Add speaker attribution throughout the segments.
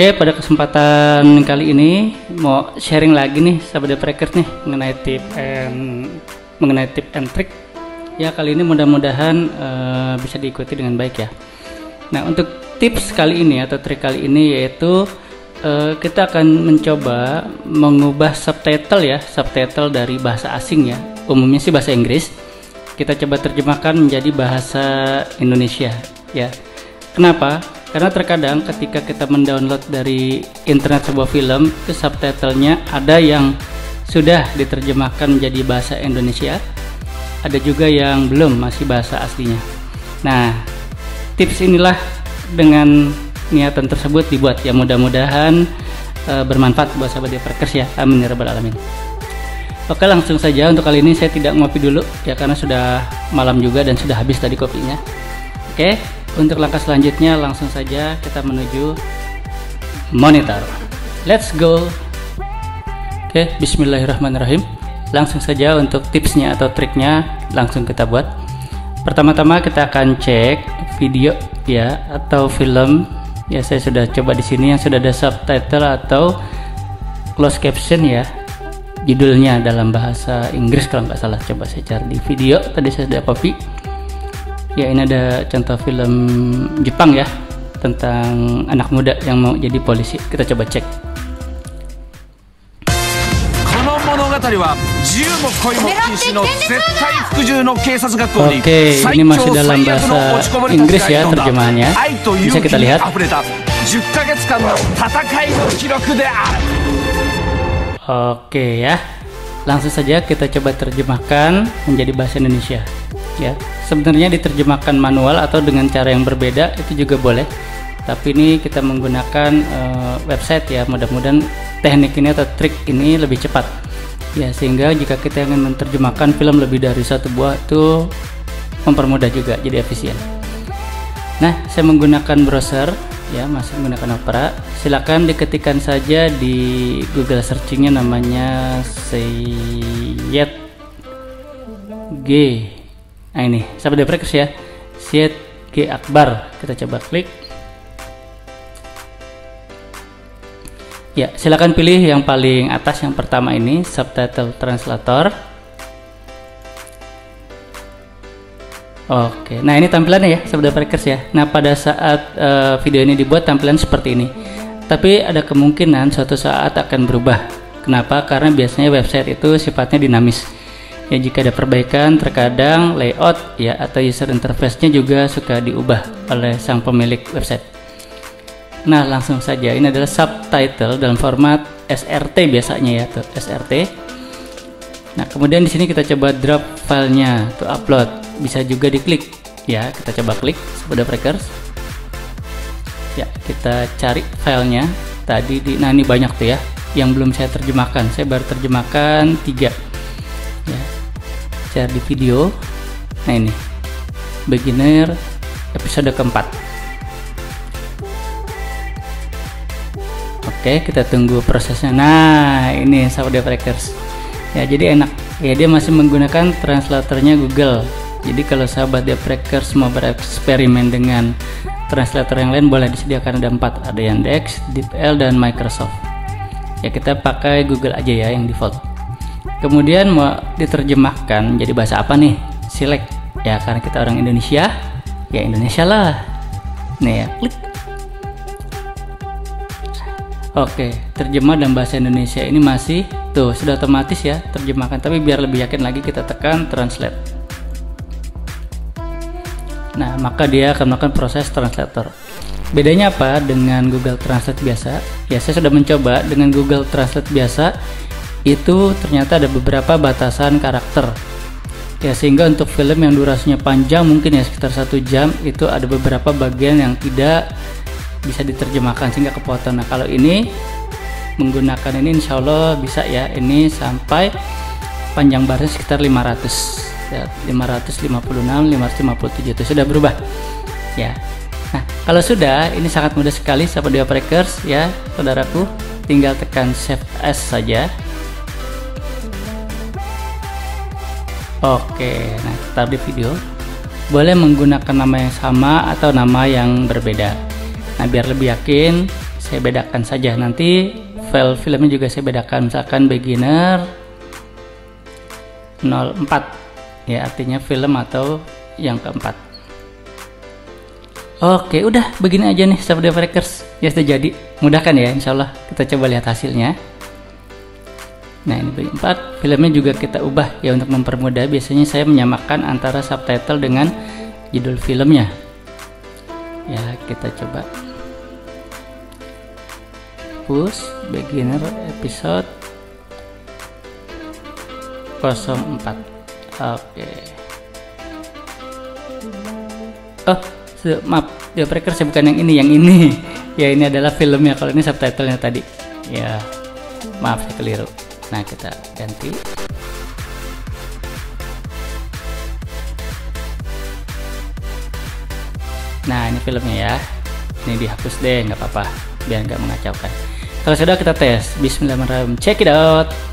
Speaker 1: Oke pada kesempatan kali ini Mau sharing lagi nih sahabat breakers nih Mengenai tip and Mengenai tip and trick. Ya kali ini mudah-mudahan uh, bisa diikuti dengan baik ya. Nah untuk tips kali ini atau trik kali ini yaitu uh, kita akan mencoba mengubah subtitle ya subtitle dari bahasa asing ya. Umumnya sih bahasa Inggris. Kita coba terjemahkan menjadi bahasa Indonesia ya. Kenapa karena terkadang ketika kita mendownload dari internet sebuah film ke subtitlenya ada yang sudah diterjemahkan menjadi bahasa Indonesia ada juga yang belum masih bahasa aslinya. Nah tips inilah dengan niatan tersebut dibuat. Ya mudah-mudahan e, bermanfaat buat sahabat Deparkers ya. Amin ya rabbal alamin. Oke langsung saja. Untuk kali ini saya tidak ngopi dulu ya karena sudah malam juga dan sudah habis tadi kopinya. Oke untuk langkah selanjutnya langsung saja kita menuju monitor. Let's go. Oke bismillahirrahmanirrahim. Langsung saja untuk tipsnya atau triknya langsung kita buat. Pertama-tama kita akan cek video ya atau film. Ya saya sudah coba di sini yang sudah ada subtitle atau closed caption ya. Judulnya dalam bahasa Inggris kalau nggak salah. Coba saya cari di video. Tadi saya sudah copy ya ini ada contoh film Jepang ya tentang anak muda yang mau jadi polisi kita coba cek
Speaker 2: 物語は自由も恋も禁止の絶対服従の警察学校に
Speaker 1: Oke, ini masih dalam bahasa Inggris ya terjemahannya.
Speaker 2: 愛と勇
Speaker 1: Bisa
Speaker 2: 気
Speaker 1: kita
Speaker 2: に
Speaker 1: lihat.
Speaker 2: 溢れた10ヶ月間の戦いの記録である
Speaker 1: Oke ya. Langsung saja kita coba terjemahkan menjadi bahasa Indonesia. Ya, sebenarnya diterjemahkan manual atau dengan cara yang berbeda itu juga boleh. Tapi ini kita menggunakan eh, website ya. Mudah-mudahan teknik ini atau trik ini lebih cepat. Ya, sehingga jika kita ingin menerjemahkan film lebih dari satu buah itu mempermudah juga, jadi efisien. Nah, saya menggunakan browser ya, masih menggunakan Opera. Silakan diketikkan saja di Google searchingnya namanya Syed G. Nah ini, sahabat Deprekers ya, Syed G Akbar. Kita coba klik. Ya, silakan pilih yang paling atas yang pertama ini, subtitle translator. Oke, nah ini tampilannya ya, sahabat Breakers ya. Nah pada saat eh, video ini dibuat tampilan seperti ini. Tapi ada kemungkinan suatu saat akan berubah. Kenapa? Karena biasanya website itu sifatnya dinamis. Ya jika ada perbaikan, terkadang layout ya atau user interface-nya juga suka diubah oleh sang pemilik website. Nah langsung saja, ini adalah subtitle dalam format SRT biasanya ya, tuh SRT. Nah, kemudian di sini kita coba drop filenya to upload. Bisa juga diklik. Ya, kita coba klik pada breakers. Ya, kita cari filenya. Tadi di nah ini banyak tuh ya yang belum saya terjemahkan. Saya baru terjemahkan tiga. Ya. Cari di video. Nah, ini. Beginner episode keempat. Oke, kita tunggu prosesnya. Nah, ini sahabat breakers ya jadi enak ya dia masih menggunakan translatornya Google jadi kalau sahabat Depreckers mau bereksperimen dengan translator yang lain boleh disediakan ada empat ada Yandex, DeepL dan Microsoft ya kita pakai Google aja ya yang default kemudian mau diterjemahkan jadi bahasa apa nih select ya karena kita orang Indonesia ya Indonesia lah nih ya klik Oke, terjemah dalam bahasa Indonesia ini masih tuh sudah otomatis ya terjemahkan. Tapi biar lebih yakin lagi kita tekan translate. Nah, maka dia akan melakukan proses translator. Bedanya apa dengan Google Translate biasa? Ya, saya sudah mencoba dengan Google Translate biasa itu ternyata ada beberapa batasan karakter. Ya, sehingga untuk film yang durasinya panjang mungkin ya sekitar satu jam itu ada beberapa bagian yang tidak bisa diterjemahkan sehingga kepotong. Nah kalau ini menggunakan ini insya Allah bisa ya. Ini sampai panjang baris sekitar 500 ya, 556 557 itu sudah berubah. Ya. Nah kalau sudah ini sangat mudah sekali sahabat Breakers ya saudaraku. Tinggal tekan save as saja oke nah tetap di video. Boleh menggunakan nama yang sama atau nama yang berbeda. Nah biar lebih yakin saya bedakan saja. Nanti file filmnya juga saya bedakan. Misalkan beginner 04 ya artinya film atau yang keempat. Oke udah. Begini aja nih sahabat breakers. Ya sudah jadi. Mudah kan ya insyaallah kita coba lihat hasilnya Nah ini B4 filmnya juga kita ubah ya untuk mempermudah. Biasanya saya menyamakan antara subtitle dengan judul filmnya. Ya kita coba. Push beginner episode 04 oke. Oh maaf. Ya breaker saya bukan yang ini yang ini. Ya ini adalah filmnya. Kalau ini subtitlenya tadi. Ya maaf saya keliru nah kita ganti. Nah ini filmnya ya. Ini dihapus deh nggak apa-apa biar nggak mengacaukan. Kalau sudah kita tes. Bismillahirrahmanirrahim. Check it out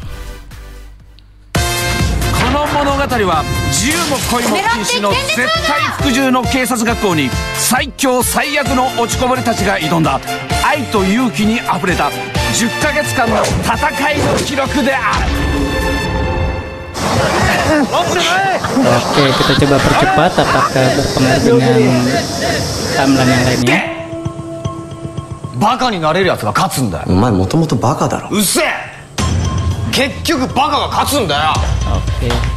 Speaker 2: の物語は自由も恋も禁止の絶対服従の警察学校に最強最悪の落ちこぼれたちが挑んだ愛と勇気にあふれた10ヶ月間の戦いの記録である
Speaker 1: Oke, kita coba percepat apakah berpengaruh dengan timeline yang lainnya.
Speaker 3: バカになれるやつが勝つんだよ
Speaker 4: お前もともとバカだろ
Speaker 3: うっせえ結局バカが勝つんだよ
Speaker 1: lanjut.